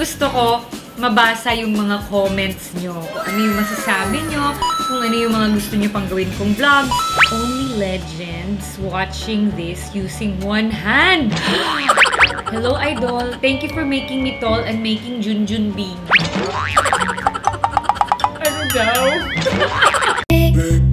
Gusto ko mabasa yung mga comments nyo. Kung ano yung masasabi nyo, kung ano yung mga gusto nyo pang gawin kong vlogs. Only legends watching this using one hand. Hello, Idol. Thank you for making me tall and making Junjun big. Ano daw?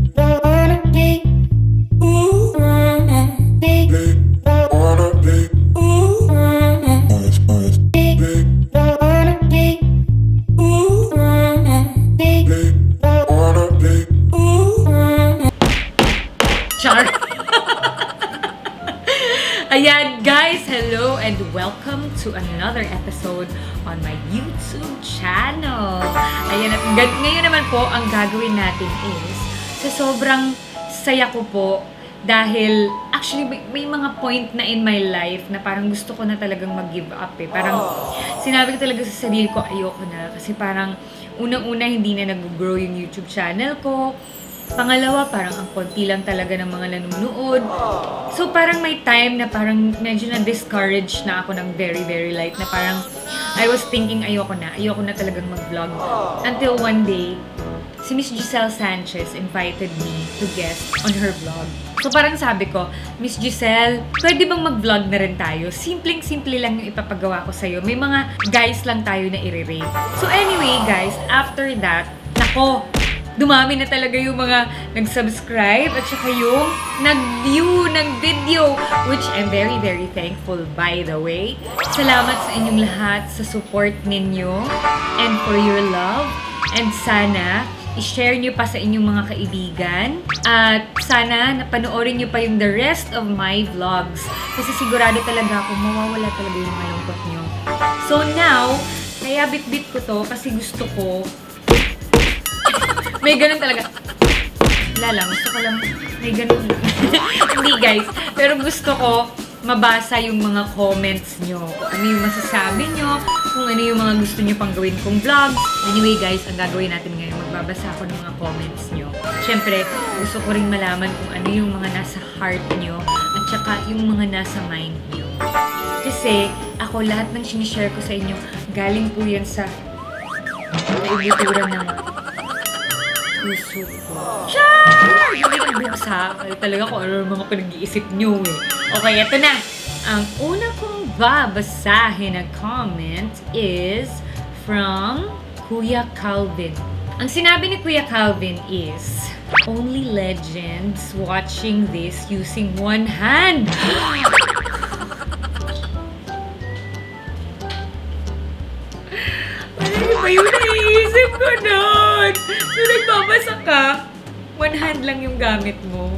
ngayon naman po, ang gagawin natin is, sa sobrang saya ko po, dahil actually may, may mga point na in my life na parang gusto ko na talagang mag-give up eh. Parang sinabi ko talaga sa sarili ko, ayoko na. Kasi parang unang-una hindi na nag-grow yung YouTube channel ko. Pangalawa, parang ang konti lang talaga ng mga nanonood. So, parang may time na parang medyo na-discourage na ako ng very, very light. Na parang, I was thinking, ayoko na. Ayoko na talagang mag-vlog. Until one day, si Miss Giselle Sanchez invited me to guest on her vlog. So, parang sabi ko, Miss Giselle, pwede bang mag-vlog na rin tayo? Simpleng-simple lang yung ipapagawa ko sa'yo. May mga guys lang tayo na i-rate. So, anyway, guys, after that, nako, dumami na talaga yung mga nag-subscribe at saka yung nag-view ng video which I'm very very thankful by the way. Salamat sa inyong lahat sa support ninyo and for your love and sana i-share nyo pa sa inyong mga kaibigan at sana napanoorin nyo pa yung the rest of my vlogs kasi sigurado talaga ako mawawala talaga yung malungkot nyo. So now, kaya bit-bit ko to kasi gusto ko may ganun talaga. Wala lang, gusto ko lang, may ganun. Hindi guys, pero gusto ko mabasa yung mga comments nyo. Kung ano yung masasabi nyo, kung ano yung mga gusto nyo pang gawin kong vlogs. Anyway guys, ang gagawin natin ngayon, magbabasa ako ng mga comments nyo. Siyempre, gusto ko rin malaman kung ano yung mga nasa heart nyo at saka yung mga nasa mind nyo. Kasi ako lahat ng sinishare ko sa inyo, galing po yan sa naibuturan ng puso ko. Char! Hindi nagbuksa. Kaya talaga kung ano mga pinag-iisip nyo eh. Okay, eto na. Ang una kong babasahin na comment is from Kuya Calvin. Ang sinabi ni Kuya Calvin is, Only legends watching this using one hand. Naiisip ko nun? So, nagbabasa ka, one hand lang yung gamit mo.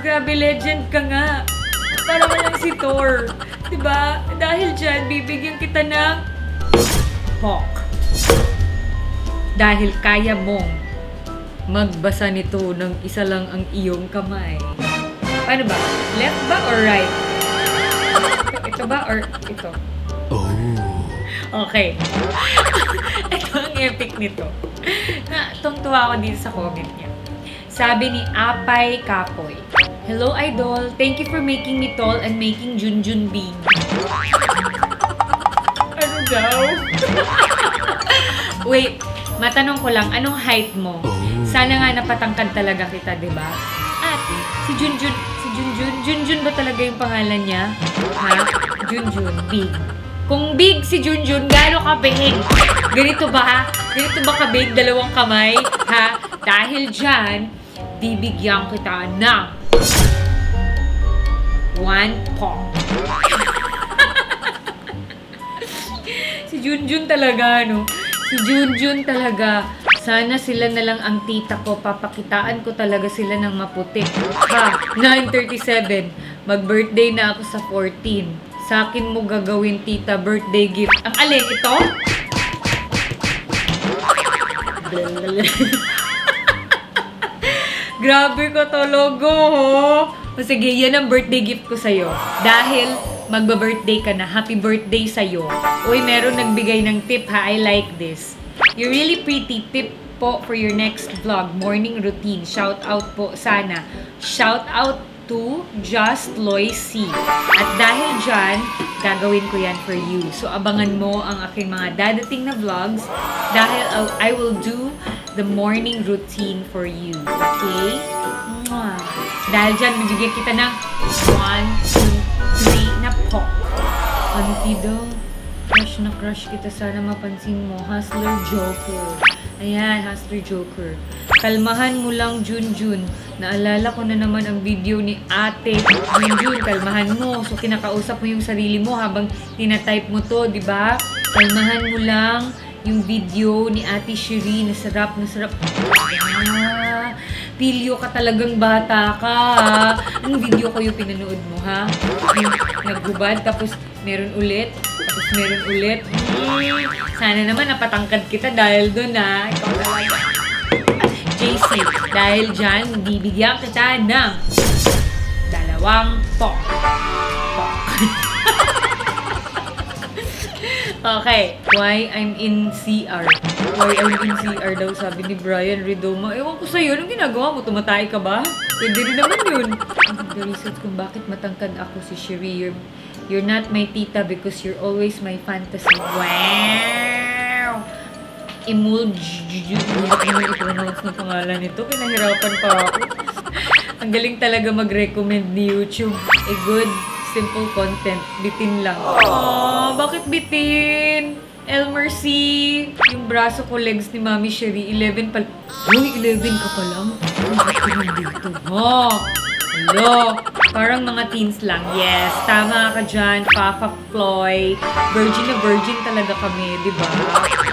Grabe, legend ka nga. Para ka lang si Thor. Diba? Dahil dyan, bibigyan kita ng Hawk. Dahil kaya mong magbasa nito ng isa lang ang iyong kamay. Paano ba? Left ba or right? Ito ba or ito? Okay. Ito ang epic nito. Na, tungtuwa ako dito sa comment niya. Sabi ni Apay Kapoy, Hello, Idol. Thank you for making me tall and making Junjun big. ano daw? Wait, matanong ko lang, anong height mo? Sana nga napatangkad talaga kita, di ba? At si Junjun, si Junjun, Junjun ba talaga yung pangalan niya? Ha? Junjun, big. Kung big si Junjun, gaano ka big? Ganito ba? Ganito ba ka big? Dalawang kamay? Ha? Dahil dyan, bibigyan kita ng one paw. si Junjun talaga, no? Si Junjun talaga. Sana sila na lang ang tita ko. Papakitaan ko talaga sila ng maputi. Ha? 9.37. Mag-birthday na ako sa 14. Sa akin mo gagawin, tita, birthday gift. Ang alin, ito? Grabe ka talaga, ho. O sige, yan ang birthday gift ko sa'yo. Dahil magba-birthday ka na. Happy birthday sa'yo. Uy, meron nagbigay ng tip ha. I like this. You're really pretty. Tip po for your next vlog. Morning routine. Shout out po sana. Shout out to Just Loisy. At dahil dyan, gagawin ko yan for you. So, abangan mo ang aking mga dadating na vlogs dahil I will do the morning routine for you. Okay? Mwah. Dahil dyan, bibigyan kita ng 1, 2, 3 na pok. Auntie daw. Crush na crush kita. Sana mapansin mo. Hustler Joker. Ayan, Hustler Joker. Kalmahan mo lang, Junjun. Naalala ko na naman ang video ni ate. Junjun, kalmahan mo. So, kinakausap mo yung sarili mo habang tinatype mo to, di ba? Kalmahan mo lang yung video ni ate Shiri. Nasarap, nasarap. Ah, pilyo ka talagang bata ka? Ang video ko yung pinanood mo, ha? Yung naghubad, tapos meron ulit, tapos meron ulit. Mm, sana naman napatangkad kita dahil doon, ha? Ikaw talaga. JC, dahil dyan, bibigyan kita ng dalawang pok. Pok. Okay. Why I'm in CR. Why I'm in CR daw sabi ni Brian Redoma. Ewan ko sa'yo, anong ginagawa mo? Tumatay ka ba? Pwede rin naman yun. The reasons kung bakit matangkad ako si Shiri. You're, not my tita because you're always my fantasy. Wow! Emulge. Hirap naman i-pronounce ng pangalan nito. Pinahirapan pa ako. Ang galing talaga mag-recommend ni YouTube. A good simple content. Bitin lang. Aww, bakit bitin? Elmer C. Yung braso ko, legs ni Mami Sherry. 11 pa. Uy, 11 ka pa lang? Bakit ka nandito? Ha? Hello? Parang mga teens lang. Yes, tama ka dyan. Papa Chloe. Virgin na virgin talaga kami, di ba?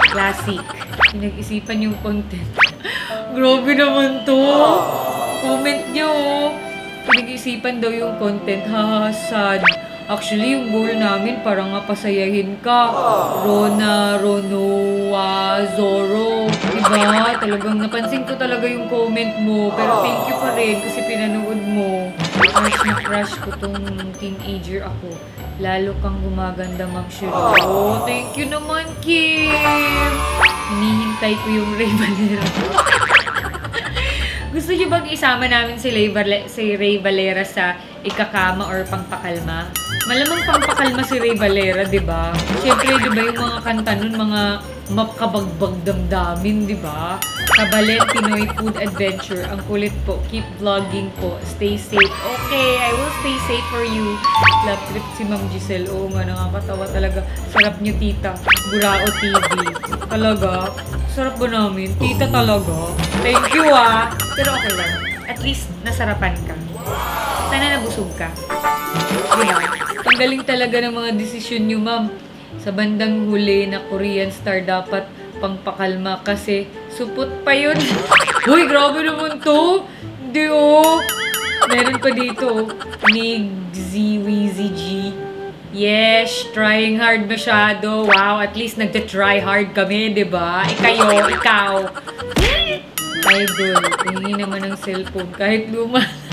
Classic. Pinag-isipan yung content. Grabe naman to. Comment nyo. Pinag-isipan daw yung content. Ha, sad. Actually, yung goal namin para nga pasayahin ka. Rona, Ronoa, Zoro. Diba? Talagang napansin ko talaga yung comment mo. Pero thank you pa rin kasi pinanood mo. Crush na crush ko tong teenager ako. Lalo kang gumaganda, Ma'am Shiro. Oh, thank you naman, Kim! Hinihintay ko yung Ray Valera. Gusto niyo bang isama namin si Ray, Vale- si Ray Valera sa ikakama or pangpakalma? Malamang pangpakalma si Ray Valera, di ba? Siyempre, di ba yung mga kanta nun, mga makabagbag damdamin, di ba? Kabalet Pinoy Food Adventure. Ang kulit po. Keep vlogging po. Stay safe. Okay, I will stay safe for you. Love trip si Ma'am Giselle. Oo nga, nakakatawa talaga. Sarap niyo, tita. Burao TV. Talaga? Sarap ba namin? Tita talaga. Thank you, ah. Pero okay lang. At least, nasarapan ka. Sana nabusog ka. Diba? Ang galing talaga ng mga desisyon niyo, ma'am. Sa bandang huli na Korean star dapat pangpakalma kasi supot pa yun. Uy, grabe naman to. Hindi oh. Meron pa dito. Nig Z, Weezy G. Yes, trying hard masyado. Wow, at least nagte-try hard kami, di ba? Ikayo, ikaw. Idol, hingi naman ng cellphone kahit luma.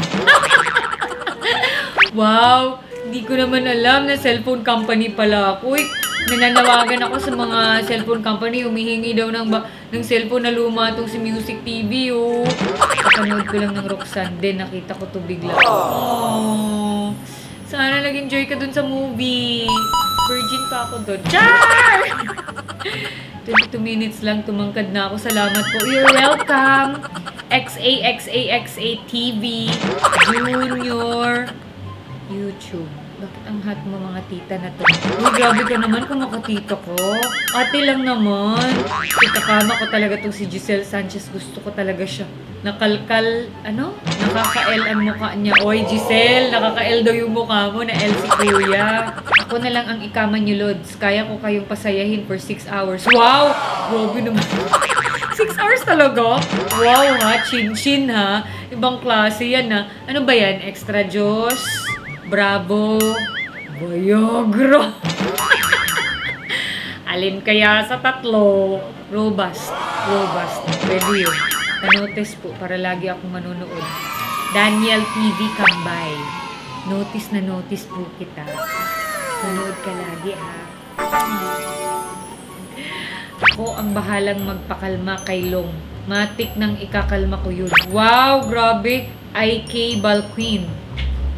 wow, hindi ko naman alam na cellphone company pala ako. Uy, nananawagan ako sa mga cellphone company, humihingi daw ng, ba- ng cellphone na luma itong si Music TV, oh. Kapanood ko lang ng Roxanne din, nakita ko to bigla. Oh. Sana nag-enjoy ka dun sa movie. Virgin pa ako dun. Char! 22 minutes lang, tumangkad na ako. Salamat po. You're welcome. XAXAXA TV YouTube. Bakit ang hot mo mga tita na to? Uy, grabe ka naman kung makatita ko. Ate lang naman. Tita kama ko talaga tong si Giselle Sanchez. Gusto ko talaga siya. Nakalkal, ano? Nakaka-L ang mukha niya. Oy, Giselle, nakaka-L daw yung mukha mo na L si Kuya. Ako na lang ang ikaman niyo, Lods. Kaya ko kayong pasayahin for 6 hours. Wow! Grabe naman. 6 hours talaga? Wow ha, chin-chin ha. Ibang klase yan ha. Ano ba yan? Extra Diyos? Bravo! Viagra! Alin kaya sa tatlo? Robust. Robust. Pwede yun. Panotice po para lagi akong manonood. Daniel TV Kambay. Notice na notice po kita. Manood ka lagi ha. Ako ang bahalang magpakalma kay Long. Matik nang ikakalma ko yun. Wow, grabe. IK Balqueen.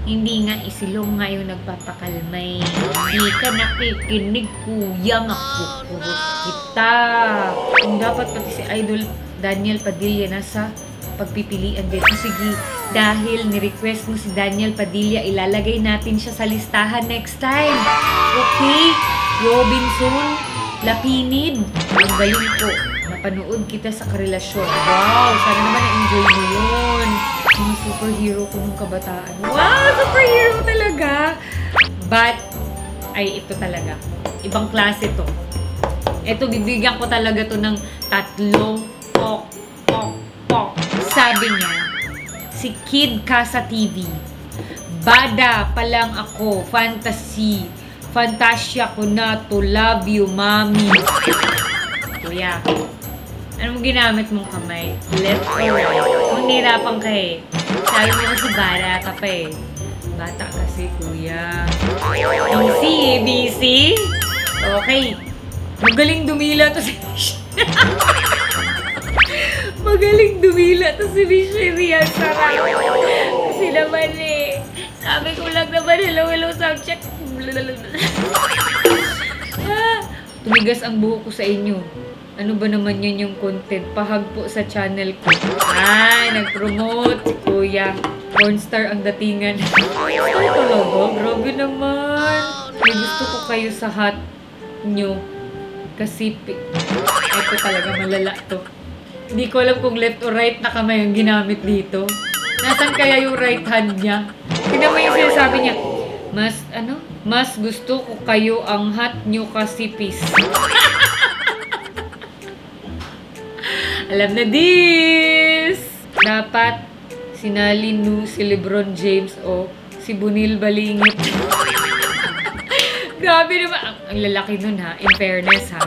Hindi nga isilong nga yung nagpapakalmay. Hindi ka nakikinig, kuya, makukurot kita. Kung dapat pati si Idol Daniel Padilla nasa pagpipilian dito. Sige, dahil ni-request mo si Daniel Padilla, ilalagay natin siya sa listahan next time. Okay? Robinson, Lapinid, ang galing po. Napanood kita sa karelasyon. Wow, sana naman na-enjoy mo yun. Mga superhero ko nung kabataan. Wow, superhero talaga! But, ay ito talaga. Ibang klase to. Ito, bibigyan ko talaga to ng tatlong pok, pok, pok. Sabi niya, si Kid Casa TV, Bada pa lang ako, fantasy, fantasya ko na to, love you, mommy. Kuya, ano mo ginamit mong kamay? Left or right? Manghirapan ka eh. Sabi mo kasi bata ka pa eh. Bata kasi, kuya. Busy eh, busy? Okay. Magaling dumila to si Magaling dumila to si Michelle Sarap. Kasi naman eh. Sabi ko lang naman, hello, hello, sound check. ah, tumigas ang buhok ko sa inyo. Ano ba naman yan yung content? Pahag po sa channel ko. Ay, nag-promote si Kuya. Pornstar ang datingan. Pornstar talaga? Grabe naman. May gusto ko kayo sa hat nyo. Kasi, ito talaga malala to. Hindi ko alam kung left or right na kamay yung ginamit dito. Nasaan kaya yung right hand niya? Tignan mo yung sinasabi niya. Mas, ano? Mas gusto ko kayo ang hat nyo kasi peace. Alam na this! Dapat sinali nu si Lebron James o si Bunil Balingit. Grabe naman. Ang, ang lalaki nun ha. In fairness ha.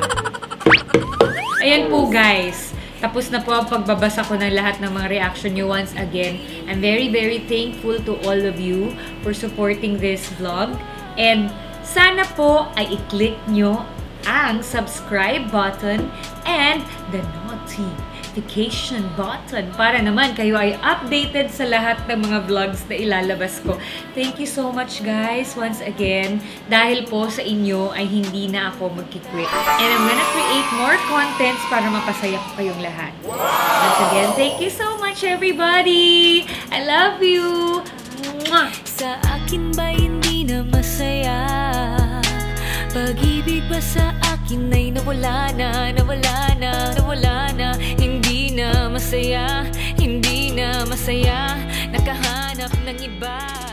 Ayan po guys. Tapos na po ang pagbabasa ko ng lahat ng mga reaction nyo once again. I'm very, very thankful to all of you for supporting this vlog. And sana po ay i-click nyo ang subscribe button and the notification button para naman kayo ay updated sa lahat ng mga vlogs na ilalabas ko. Thank you so much guys once again. Dahil po sa inyo ay hindi na ako magkikwit. And I'm gonna create more contents para mapasaya ko kayong lahat. Once again, thank you so much everybody! I love you! Mwah! Sa akin ba hindi na masaya? Pag-ibig ba sa akin ay nawala na, nawala na, nawala na. Hindi na masaya, hindi na masaya. Nakahanap ng iba